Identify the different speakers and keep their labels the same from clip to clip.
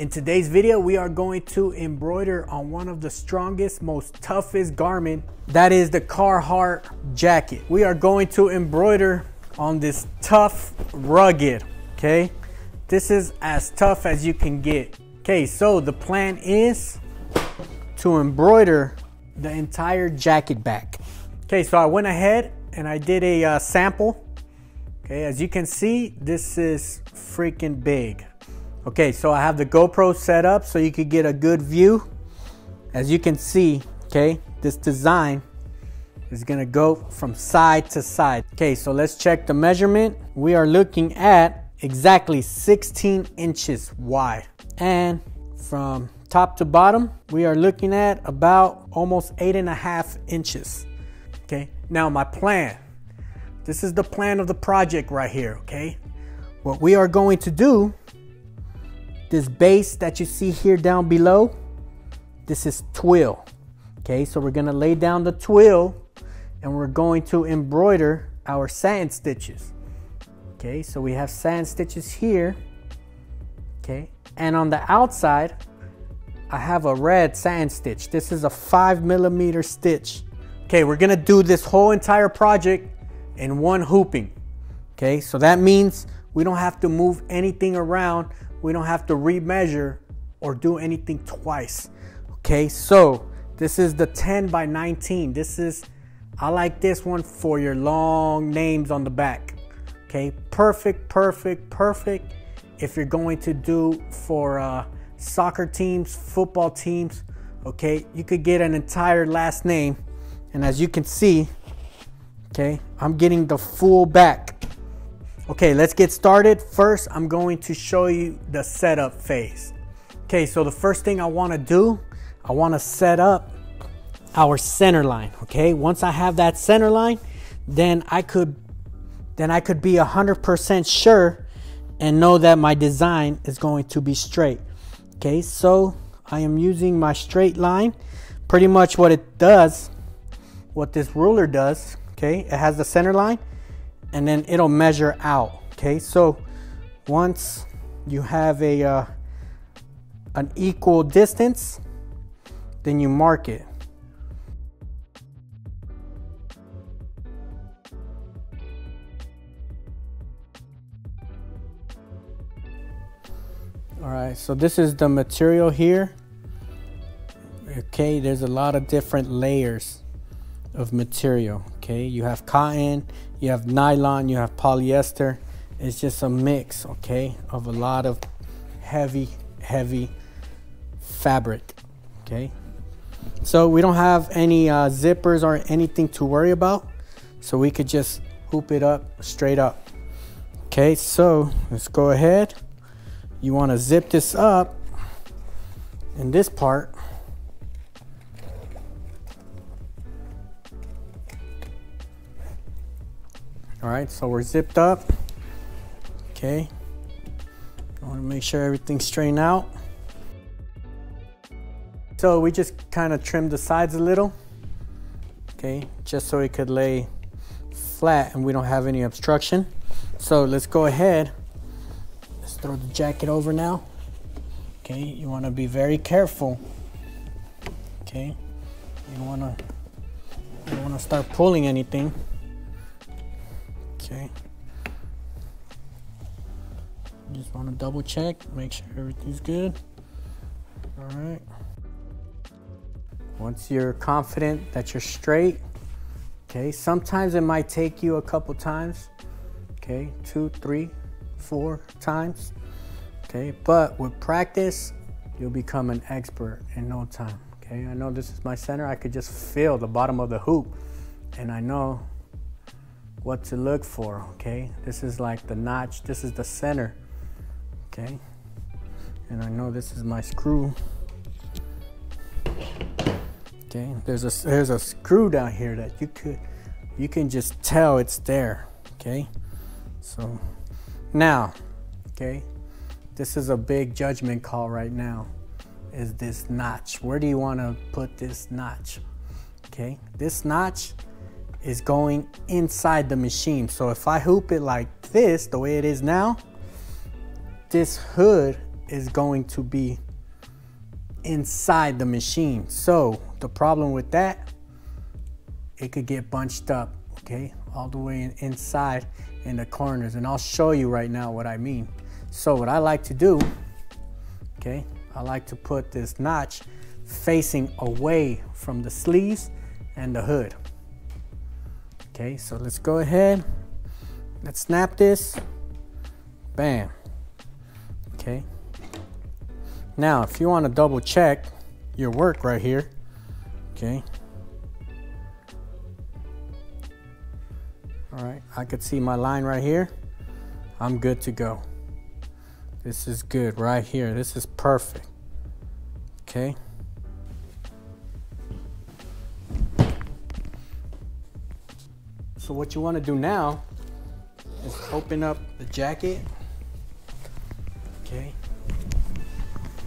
Speaker 1: In today's video, we are going to embroider on one of the strongest, most toughest garment. That is the Carhartt jacket. We are going to embroider on this tough, rugged, okay? This is as tough as you can get. Okay, so the plan is to embroider the entire jacket back. Okay, so I went ahead and I did a uh, sample. Okay, as you can see, this is freaking big. Okay, so I have the GoPro set up so you could get a good view. As you can see, okay, this design is gonna go from side to side. Okay, so let's check the measurement. We are looking at exactly 16 inches wide. And from top to bottom, we are looking at about almost eight and a half inches. Okay, now my plan. This is the plan of the project right here, okay? What we are going to do this base that you see here down below, this is twill. Okay, so we're gonna lay down the twill and we're going to embroider our satin stitches. Okay, so we have satin stitches here. Okay, and on the outside, I have a red satin stitch. This is a five millimeter stitch. Okay, we're gonna do this whole entire project in one hooping. Okay, so that means we don't have to move anything around we don't have to remeasure or do anything twice. Okay, so this is the 10 by 19. This is, I like this one for your long names on the back. Okay, perfect, perfect, perfect. If you're going to do for uh, soccer teams, football teams, okay, you could get an entire last name. And as you can see, okay, I'm getting the full back. Okay, let's get started. First, I'm going to show you the setup phase. Okay, so the first thing I wanna do, I wanna set up our center line, okay? Once I have that center line, then I could then I could be 100% sure and know that my design is going to be straight. Okay, so I am using my straight line. Pretty much what it does, what this ruler does, okay? It has the center line and then it'll measure out. Okay, so once you have a uh, an equal distance, then you mark it. All right, so this is the material here. Okay, there's a lot of different layers of material. Okay, you have cotton, you have nylon, you have polyester. It's just a mix, okay, of a lot of heavy, heavy fabric. Okay, so we don't have any uh, zippers or anything to worry about, so we could just hoop it up straight up. Okay, so let's go ahead. You want to zip this up in this part All right, so we're zipped up. Okay. I want to make sure everything's straightened out. So we just kind of trimmed the sides a little. Okay, just so it could lay flat and we don't have any obstruction. So let's go ahead. Let's throw the jacket over now. Okay, you want to be very careful. Okay, you don't want to you don't want to start pulling anything. Okay. Just want to double check, make sure everything's good. All right. Once you're confident that you're straight, okay, sometimes it might take you a couple times, okay, two, three, four times, okay, but with practice, you'll become an expert in no time, okay. I know this is my center, I could just feel the bottom of the hoop, and I know what to look for, okay? This is like the notch, this is the center, okay? And I know this is my screw. Okay, there's a there's a screw down here that you could you can just tell it's there, okay? So now, okay, this is a big judgment call right now. Is this notch? Where do you want to put this notch? Okay, this notch is going inside the machine. So if I hoop it like this, the way it is now, this hood is going to be inside the machine. So the problem with that, it could get bunched up, okay? All the way inside in the corners. And I'll show you right now what I mean. So what I like to do, okay, I like to put this notch facing away from the sleeves and the hood. Okay, so let's go ahead. Let's snap this. Bam. Okay. Now, if you want to double check your work right here, okay. All right, I could see my line right here. I'm good to go. This is good right here. This is perfect. Okay. So what you want to do now is open up the jacket. Okay.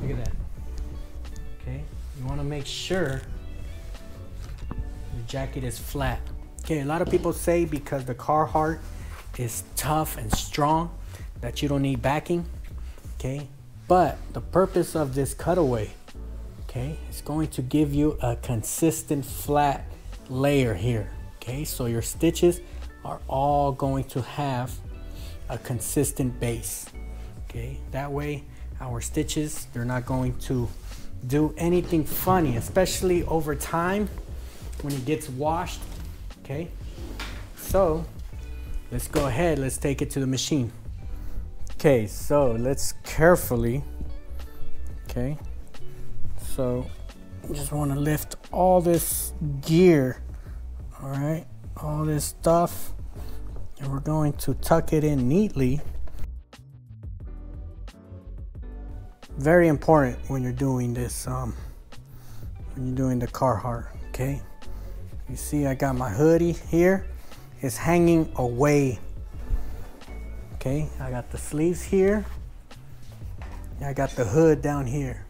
Speaker 1: Look at that. Okay. You want to make sure your jacket is flat. Okay, a lot of people say because the Carhartt is tough and strong that you don't need backing. Okay. But the purpose of this cutaway, okay, is going to give you a consistent flat layer here. Okay, so your stitches are all going to have a consistent base. Okay, that way our stitches, they're not going to do anything funny, especially over time when it gets washed. Okay, so let's go ahead, let's take it to the machine. Okay, so let's carefully, okay, so just want to lift all this gear all right all this stuff and we're going to tuck it in neatly. Very important when you're doing this um, when you're doing the Carhartt okay? You see I got my hoodie here. It's hanging away okay? I got the sleeves here. I got the hood down here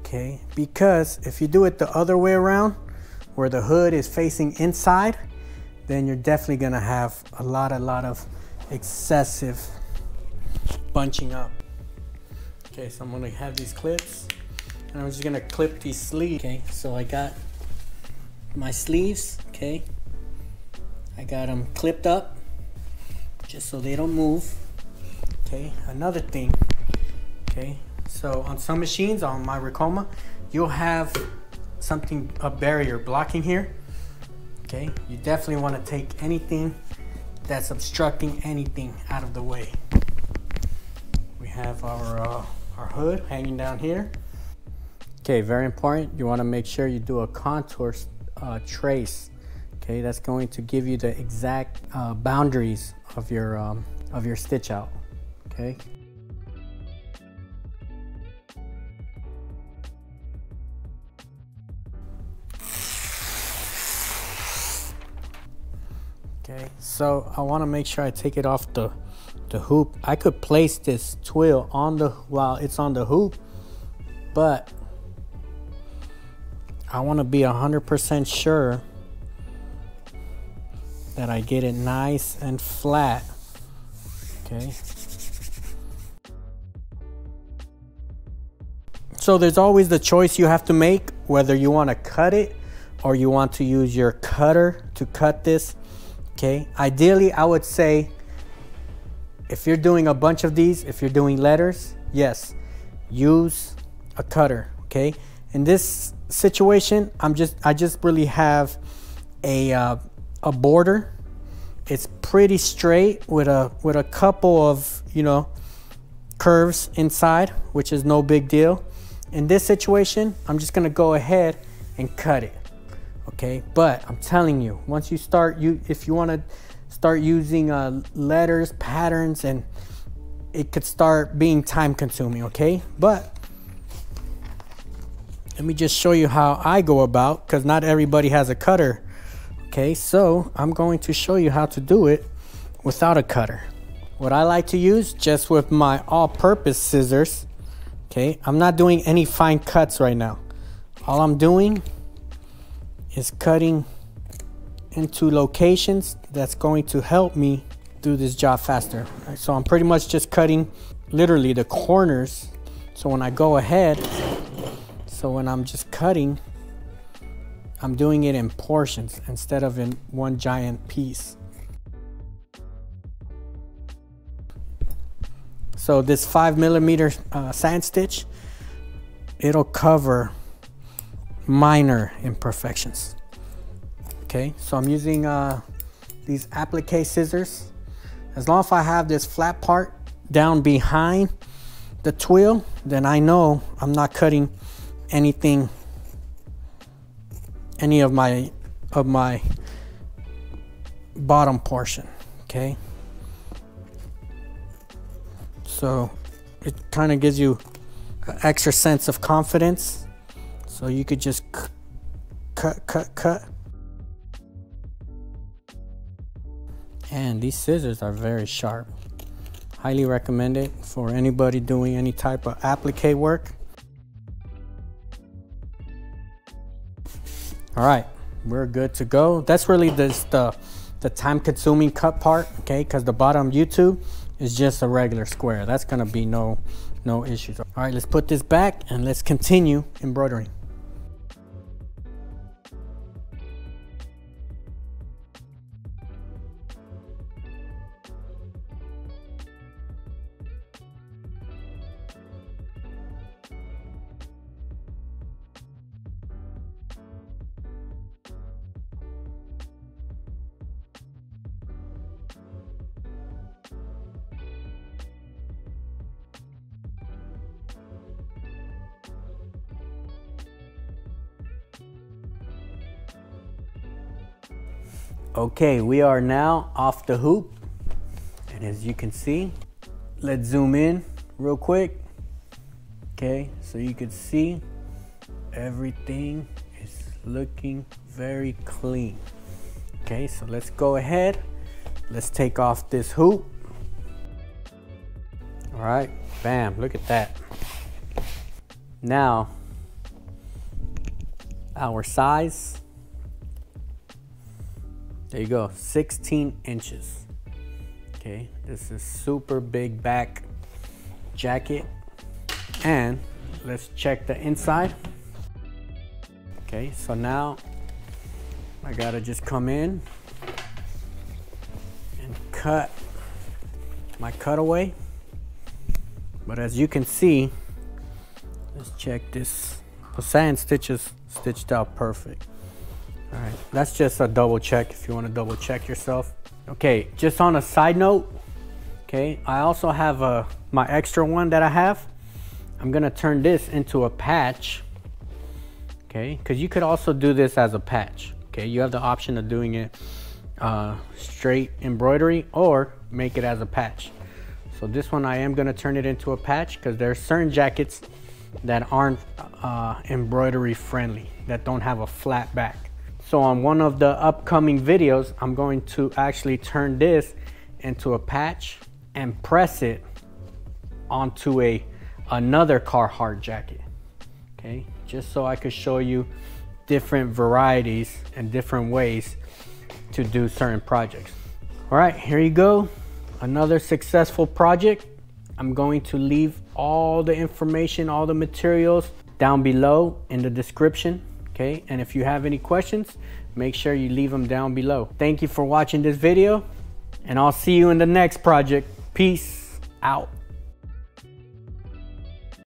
Speaker 1: okay? Because if you do it the other way around where the hood is facing inside, then you're definitely gonna have a lot, a lot of excessive bunching up. Okay, so I'm gonna have these clips and I'm just gonna clip these sleeves. Okay, so I got my sleeves, okay? I got them clipped up just so they don't move. Okay, another thing, okay? So on some machines, on my Ricoma, you'll have something, a barrier blocking here, okay, you definitely want to take anything that's obstructing anything out of the way. We have our, uh, our hood hanging down here. Okay, very important. You want to make sure you do a contour uh, trace. Okay, that's going to give you the exact uh, boundaries of your um, of your stitch out. Okay. Okay, so I want to make sure I take it off the, the hoop. I could place this twill on the, while it's on the hoop, but I want to be 100% sure that I get it nice and flat. Okay. So there's always the choice you have to make whether you want to cut it or you want to use your cutter to cut this. Okay, ideally, I would say if you're doing a bunch of these, if you're doing letters, yes, use a cutter. Okay, in this situation, I'm just I just really have a uh, a border. It's pretty straight with a with a couple of you know curves inside, which is no big deal. In this situation, I'm just gonna go ahead and cut it okay? But i'm telling you once you start you if you want to start using uh, letters patterns and it could start being time consuming okay? But let me just show you how i go about because not everybody has a cutter okay? So i'm going to show you how to do it without a cutter. What i like to use just with my all-purpose scissors okay? I'm not doing any fine cuts right now. All i'm doing is cutting into locations that's going to help me do this job faster. So I'm pretty much just cutting literally the corners So when I go ahead, so when I'm just cutting, I'm doing it in portions instead of in one giant piece. So this five millimeter uh, satin stitch, it'll cover minor imperfections. Okay, so I'm using uh, these applique scissors. As long as I have this flat part down behind the twill, then I know I'm not cutting anything, any of my, of my bottom portion, okay? So it kind of gives you extra sense of confidence. So you could just cut, cut, cut. And these scissors are very sharp. Highly recommend it for anybody doing any type of applique work. All right, we're good to go. That's really this, the, the time consuming cut part, okay? Because the bottom of YouTube, is just a regular square. That's gonna be no, no issues. All right, let's put this back and let's continue embroidering. Okay, we are now off the hoop. And as you can see, let's zoom in real quick. Okay, so you can see everything is looking very clean. Okay, so let's go ahead. Let's take off this hoop. All right, bam, look at that. Now, our size there you go, 16 inches. Okay, this is super big back jacket. And let's check the inside. Okay, so now I gotta just come in and cut my cutaway. But as you can see, let's check this. The satin stitches stitched out perfect. All right, that's just a double check if you want to double check yourself. Okay, just on a side note, okay, I also have a my extra one that I have. I'm gonna turn this into a patch, okay, because you could also do this as a patch, okay. You have the option of doing it uh, straight embroidery or make it as a patch. So this one I am gonna turn it into a patch because there are certain jackets that aren't uh, embroidery friendly, that don't have a flat back. So on one of the upcoming videos, I'm going to actually turn this into a patch and press it onto a another Carhartt jacket. Okay, just so I could show you different varieties and different ways to do certain projects. All right, here you go. Another successful project. I'm going to leave all the information, all the materials down below in the description okay? And if you have any questions, make sure you leave them down below. Thank you for watching this video, and I'll see you in the next project. Peace out.